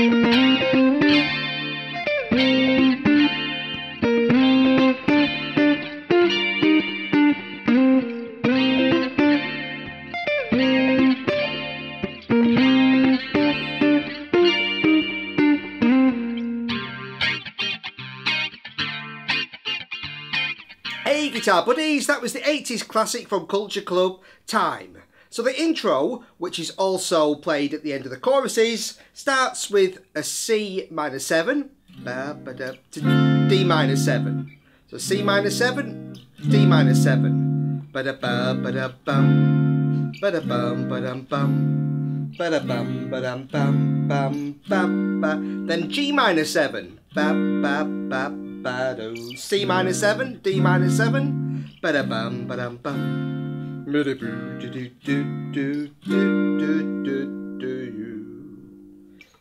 Hey guitar buddies, that was the 80s classic from Culture Club, Time. So the intro, which is also played at the end of the choruses, starts with a C minor 7 ba, ba, da, to D minor 7. So C minor 7, D minor 7. Ba da ba ba da bum. Ba da bum ba dum bum. Ba da bum ba dum bum bum bum ba. Then G minor 7. Ba ba ba ba do. C minor 7, D minor 7. Ba da bum ba dum bum.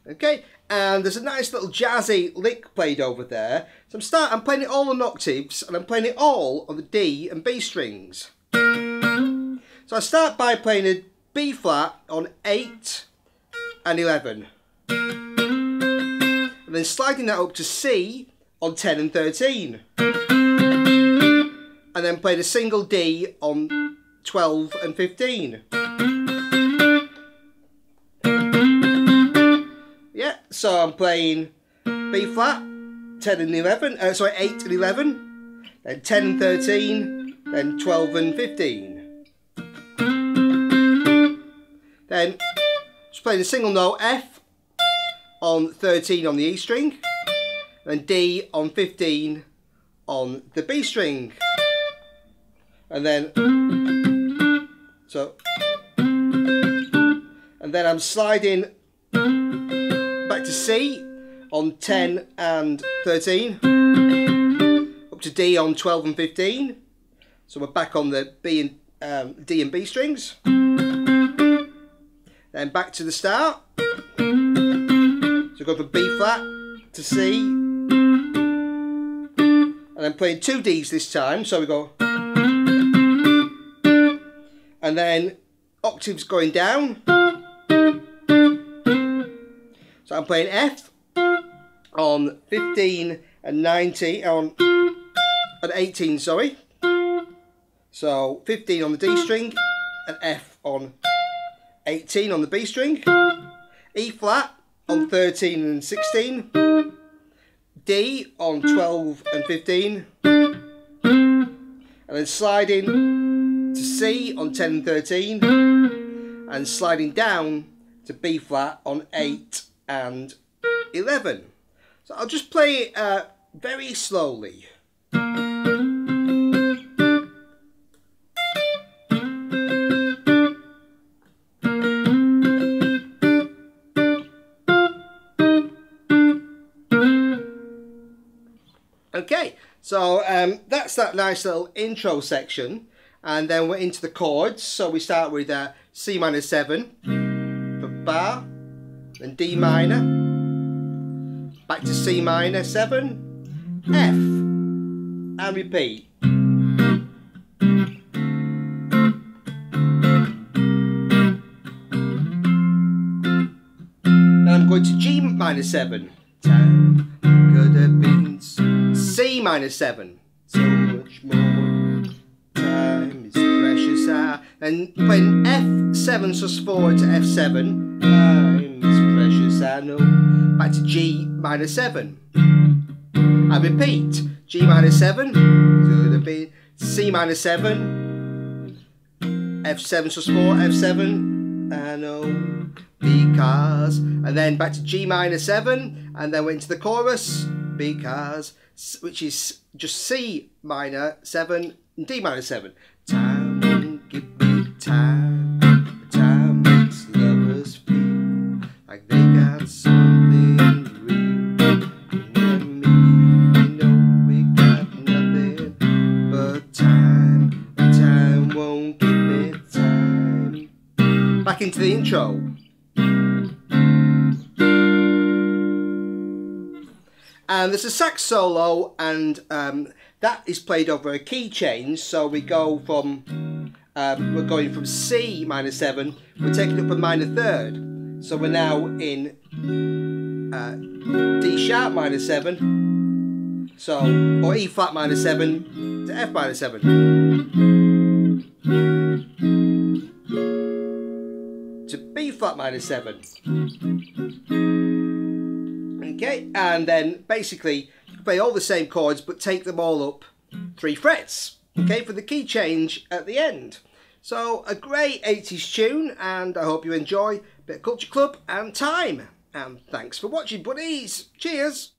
Okay, and there's a nice little jazzy lick played over there. So I'm start I'm playing it all on octaves and I'm playing it all on the D and B strings. So I start by playing a B flat on 8 and 11. And then sliding that up to C on 10 and 13. And then playing a single D on 12 and 15. Yeah, so I'm playing B flat, 10 and 11, uh, sorry, 8 and 11, then 10 and 13, then 12 and 15. Then just playing a single note F on 13 on the E string, and D on 15 on the B string. And then so, and then I'm sliding back to C on 10 and 13, up to D on 12 and 15. So we're back on the B and um, D and B strings. Then back to the start. So go from B flat to C, and then playing two Ds this time. So we go and then octaves going down. So I'm playing F on 15 and 19 on and 18 sorry. So 15 on the D string and F on 18 on the B string. E flat on 13 and 16. D on 12 and 15. And then sliding C on 10 and 13 and sliding down to B flat on 8 and 11. So I'll just play it uh, very slowly. Okay, so um, that's that nice little intro section and then we're into the chords. So we start with uh, C minor 7 for bar, then D minor, back to C minor 7, F, and repeat. Then I'm going to G minor 7. Could have been C minor 7. Ah. And playing F7 sus4 to F7. Time is precious, I know. Back to G minor 7. I repeat. G minor 7. Could have been C minor 7. F7 sus4, F7. I know. Because. And then back to G minor 7. And then went to the chorus. Because. Which is just C minor 7 D minor 7. Time give me time. Time makes lovers feel like they got something real. And me, know we got nothing but time. Time won't give me time. Back into the intro. And there's a sax solo and um, that is played over a key change. So we go from, um, we're going from C minor 7, we're taking up a minor third. So we're now in uh, D sharp minor 7. So, or E flat minor 7 to F minor 7. To B flat minor 7. Okay, and then basically play all the same chords but take them all up three frets. Okay, for the key change at the end. So a great 80s tune and I hope you enjoy Bit Culture Club and Time. And thanks for watching buddies. Cheers.